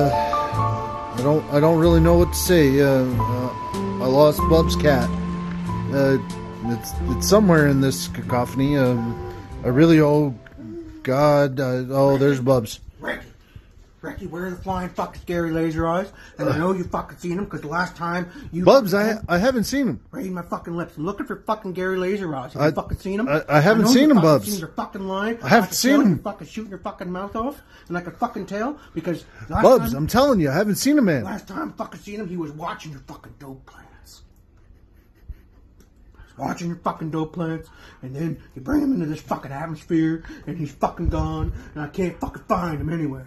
I don't I don't really know what to say. Uh, uh, I lost Bub's cat. Uh, it's it's somewhere in this cacophony. Um, I really oh God uh, oh there's Bubs. Ricky, where are the flying fucking scary laser eyes? And I know you fucking seen them because the last time you Bubs, I I haven't seen him. reading my fucking lips. I'm looking for fucking Gary Laser Eyes. Have I- you fucking seen them? I- I haven't know seen you 'em, fucking Bubs. Seen your fucking line. I haven't seen tell 'em. You're fucking shooting your fucking mouth off, and I can fucking tell because last Bubs, time, I'm telling you, I haven't seen him, man. last time I fucking seen him, he was watching your fucking dope plants. Watching your fucking dope plants, and then you bring him into this fucking atmosphere, and he's fucking gone, and I can't fucking find him anywhere.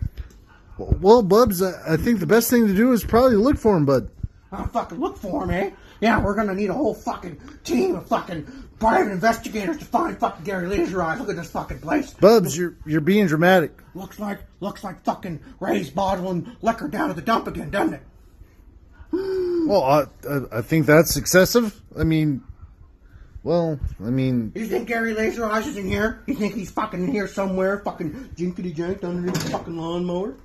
Well, Bubs, I think the best thing to do is probably look for him, bud. I'll fucking look for him, eh? Yeah, we're gonna need a whole fucking team of fucking private investigators to find fucking Gary Laser Eyes. Look at this fucking place. Bubs, you're you're being dramatic. Looks like looks like fucking Ray's bottling liquor down at the dump again, doesn't it? Well, I I, I think that's excessive. I mean, well, I mean, You think Gary Laser Eyes is in here? You think he's fucking in here somewhere, fucking jinkety janked underneath the fucking lawnmower?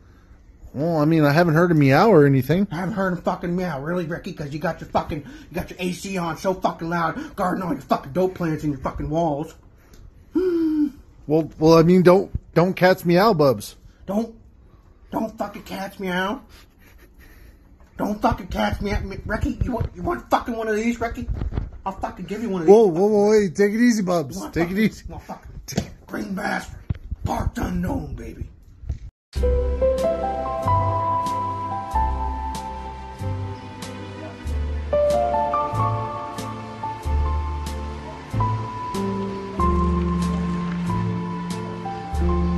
Well, I mean, I haven't heard a meow or anything. I haven't heard him fucking meow, really, Ricky, because you got your fucking you got your AC on so fucking loud, guarding all your fucking dope plants in your fucking walls. Well, well, I mean, don't don't cats meow, Bubs. Don't, don't fucking catch me out. Don't fucking catch me out, Ricky. You want, you want fucking one of these, Ricky? I'll fucking give you one of these. Whoa, whoa, whoa, wait, take it easy, Bubs. Take it easy. you want fucking green bastard, parked unknown, baby. Amen.